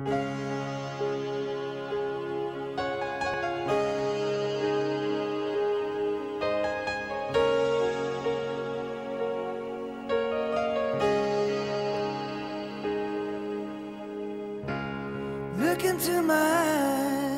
Look into my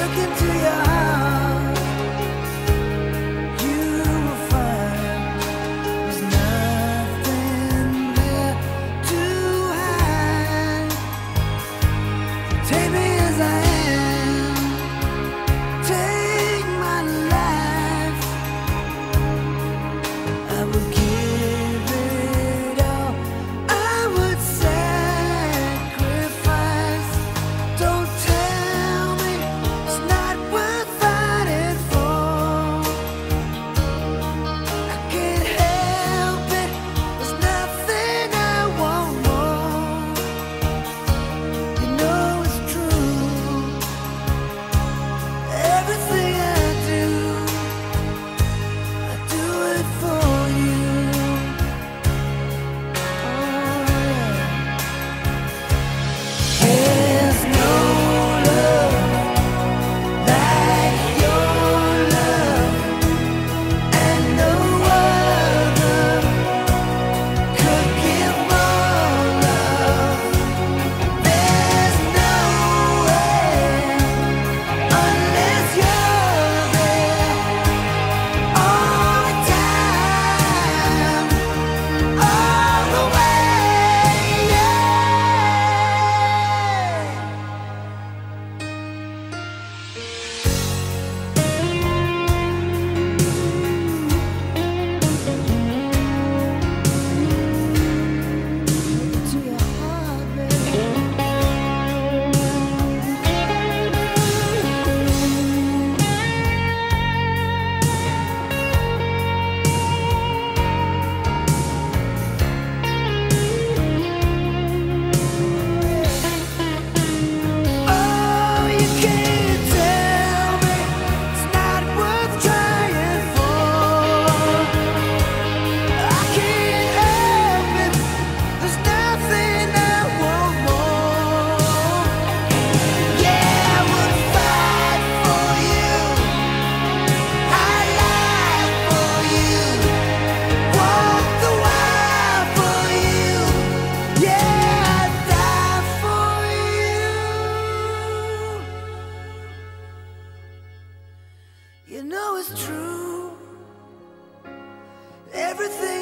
look into your eyes. You know it's true. Everything.